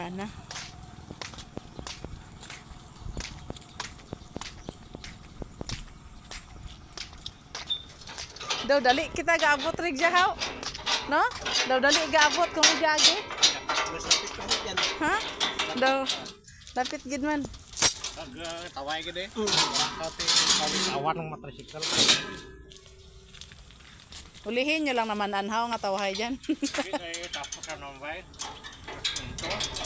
Wala na. Daw dali kita gaabot rig jahaw. No? Daw dali gaabot kung jagi. Ha? Daw lapit gid man. Taway. Kasi kawin awan ng matricycle. Ulihin nyo lang naman anhaw nga tawahay dyan.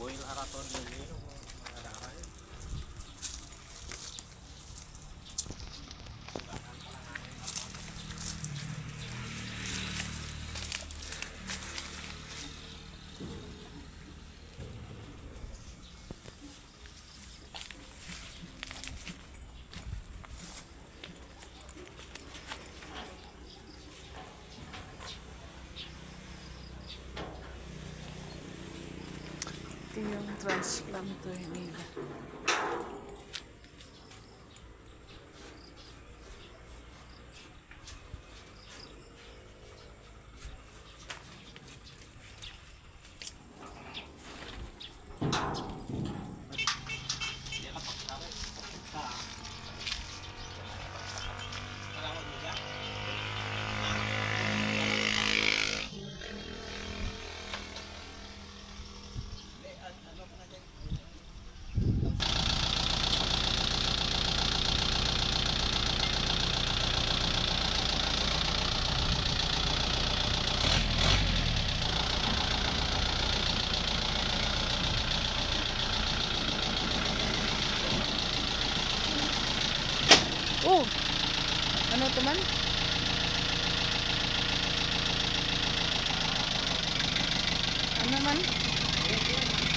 boi relatório mineiro. Yung transplanter nila. Oh! Ano to man? Ano man?